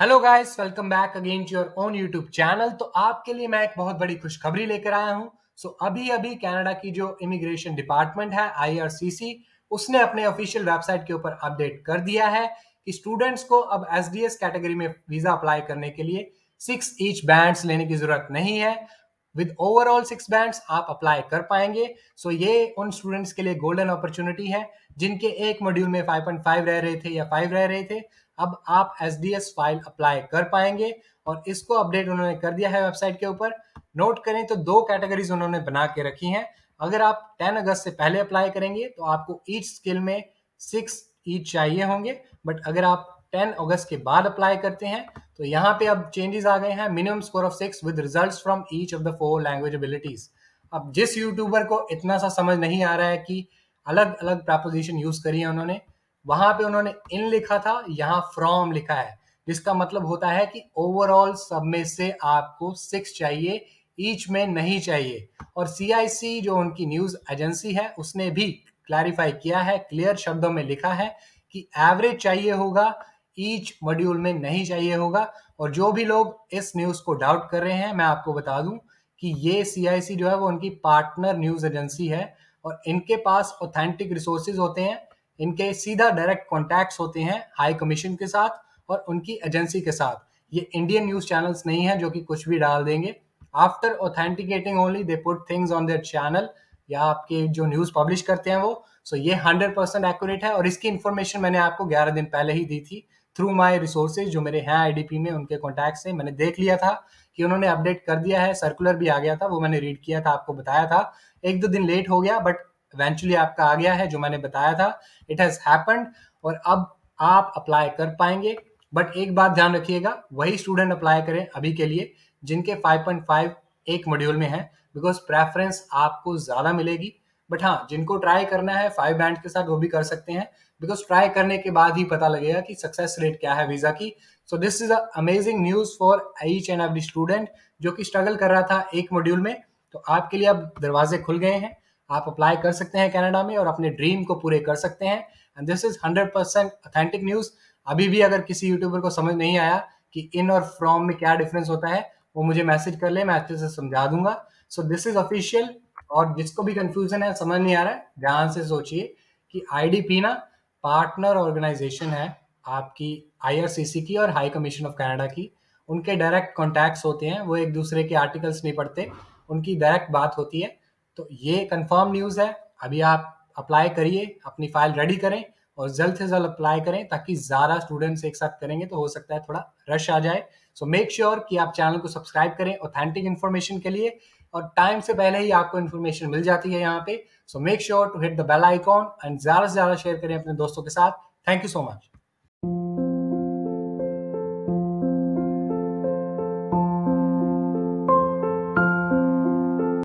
Hello guys welcome back again to your own YouTube channel तो आपके लिए मैं एक बहुत बड़ी खुशखबरी लेकर आया हूँ। सो so, अभी अभी कनाडा की जो इमिग्रेशन डिपार्टमेंट है आईआरसीसी उसने अपने ऑफिशियल वेबसाइट के ऊपर अपडेट कर दिया है कि स्टूडेंट्स को अब एसडीएस कैटेगरी में वीज़ा अप्लाई करने के लिए सिक्स ईच बैंड्स लेने की ज़रूरत नहीं है। विद ओवरऑल सिक्स बैंड्स आप अप्लाई कर पाएँगे। सो so, ये उन स्टूडेंट्स के लिए गोल्डन अपॉर्चुनिटी है जिनके एक मॉड्यूल में 5.5 रह रहे थे या 5 रह रहे थे। अब आप S D S file apply कर पाएँगे और इसको अपडेट उन्होंने कर दिया है वेबसाइट के ऊपर। नोट करें तो दो कैटेगरीज उन्होंने बना के रखी हैं। अगर आप 10 अगस्त से पहले अप्लाई करेंगे तो आपको ईच स्किल में सिक्स ईच चाहिए होंगे। बट अगर आप 10 अगस्त के बाद अप्लाई करते हैं तो यहाँ पे अब चेंजेस आ गए हैं। Minimum score of six with results from each of the four language abilities अब जिस यूट्यूबर को इतना सा समझ नहीं आ रहा है कि अलग अलग प्रपोजिशन यूज़ करी है उन्होंने वहाँ पे उन्होंने इन लिखा था, यहाँ फ्रॉम लिखा है, जिसका मतलब होता है कि ओवरऑल सब में से आपको सिक्स चाहिए ईच में नहीं चाहिए। और CIC जो उनकी न्यूज़ एजेंसी है, उसने भी क्लैरिफाई किया है क्लियर शब्दों में लिखा है कि एवरेज चाहिए होगा ईच मॉड्यूल में नहीं चाहिए होगा। और जो भी लोग इस न्यूज़ को डाउट कर रहे हैं, मैं आपको बता दूँ कि ये CIC जो है, वो उनकी पार्टनर न्यूज़ एजेंसी है। और इनके पास ऑथेंटिक रिसोर्सेज होते हैं इनके सीधा डायरेक्ट कॉन्टैक्ट्स होते हैं हाई कमीशन के साथ और उनकी एजेंसी के साथ। ये इंडियन न्यूज़ चैनल्स नहीं है जो कि कुछ भी डाल देंगे। After authenticating only they put things on their channel या आपके जो न्यूज़ पब्लिश करते हैं वो। सो so ये हंड्रेड परसेंट एक्यूरेट है और इसकी इन्फॉर्मेशन मैंने आपको ग्यारह दिन पहले ही दी थी थ्रू माई रिसोर्सेज जो मेरे हैं आईडीपी में, उनके कॉन्टैक्ट से मैंने देख लिया था कि उन्होंने अपडेट कर दिया है सर्कुलर भी आ गया था, वो मैंने रीड किया था, आपको बताया था। एक दो दिन लेट हो गया बट इवेंचुअली आपका आ गया है, जो मैंने बताया था इट हैज़ हैपेंड और अब आप अप्लाई कर पाएँगे। बट एक बात ध्यान रखिएगा, वही स्टूडेंट अप्लाई करें अभी के लिए, जिनके 5.5 एक मॉड्यूल में है बिकॉज़ प्रेफरेंस आपको ज़्यादा मिलेगी। बट हाँ जिनको ट्राई करना है फाइव बैंड के साथ वो भी कर सकते हैं बिकॉज़ ट्राई करने के बाद ही पता लगेगा कि सक्सेस रेट क्या है वीज़ा की। So this is amazing news for each and every student जो कि स्ट्रगल कर रहा था एक मॉड्यूल में। तो आपके लिए अब दरवाजे खुल गए हैं। आप अप्लाई कर सकते हैं कनाडा में और अपने ड्रीम को पूरे कर सकते हैं। And this is hundred percent authentic news अभी भी अगर किसी यूट्यूबर को समझ नहीं आया कि इन और फ्रॉम में क्या डिफरेंस होता है, वो मुझे मैसेज कर ले, मैं अच्छे से समझा दूँगा। सो दिस इज़ ऑफिशियल और जिसको भी कंफ्यूजन है, समझ नहीं आ रहा है, ध्यान से सोचिए कि आईडीपी ना पार्टनर ऑर्गेनाइजेशन है आपकी आईआरसीसी की और हाई कमीशन ऑफ़ कनाडा की। उनके डायरेक्ट कॉन्टैक्ट्स होते हैं, वो एक दूसरे के आर्टिकल्स नहीं पढ़ते, उनकी डायरेक्ट बात होती है। तो ये कंफर्म न्यूज़ है। अभी आप अप्लाई करिए, अपनी फ़ाइल रेडी करें और जल्द से जल्द अप्लाई करें ताकि ज़्यादा स्टूडेंट्स एक साथ करेंगे तो हो सकता है थोड़ा रश आ जाए। सो मेक श्योर कि आप चैनल को सब्सक्राइब करें ऑथेंटिक इन्फॉर्मेशन के लिए और टाइम से पहले ही आपको इन्फॉर्मेशन मिल जाती है यहाँ पे। So make sure to hit the bell icon and ज़्यादा से ज़्यादा शेयर करें अपने दोस्तों के साथ। Thank you so much